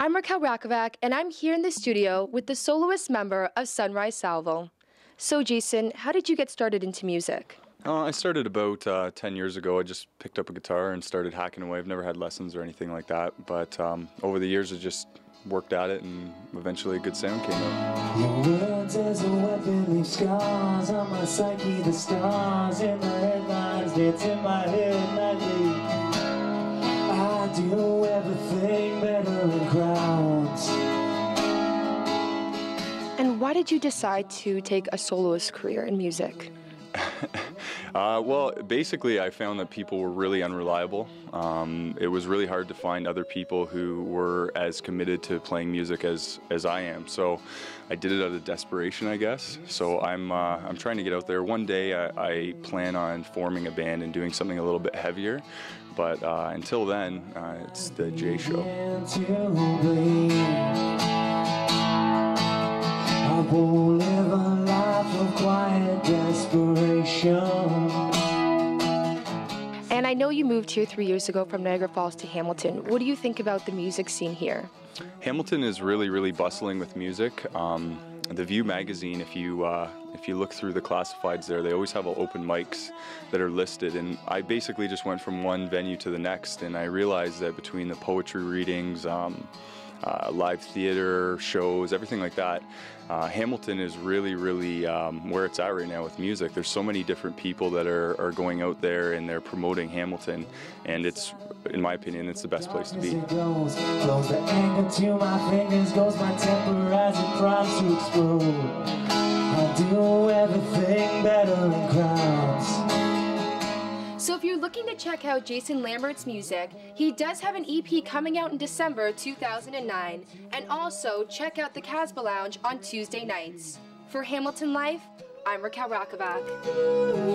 I'm Raquel Rakovac, and I'm here in the studio with the soloist member of Sunrise Salvo. So, Jason, how did you get started into music? Uh, I started about uh, 10 years ago. I just picked up a guitar and started hacking away. I've never had lessons or anything like that, but um, over the years I just worked at it and eventually a good sound came out. Your words as a weapon leave scars on my psyche, the stars in the headlines dance in my head nightly. I do everything crowds. And why did you decide to take a soloist career in music? Uh, well, basically, I found that people were really unreliable. Um, it was really hard to find other people who were as committed to playing music as, as I am. So I did it out of desperation, I guess. So I'm, uh, I'm trying to get out there. One day I, I, plan on forming a band and doing something a little bit heavier. But uh, until then, uh, it's the J Show. Quiet desperation. And I know you moved here three years ago from Niagara Falls to Hamilton. What do you think about the music scene here? Hamilton is really, really bustling with music. Um, the View magazine, if you uh, if you look through the classifieds there, they always have open mics that are listed. And I basically just went from one venue to the next, and I realized that between the poetry readings, um, uh, live theater shows, everything like that. Uh, Hamilton is really, really um, where it's at right now with music. There's so many different people that are, are going out there and they're promoting Hamilton, and it's, in my opinion, it's the best place to be. I do everything you're looking to check out Jason Lambert's music, he does have an EP coming out in December 2009. And also check out the Casbah Lounge on Tuesday nights. For Hamilton Life, I'm Raquel Rakovac.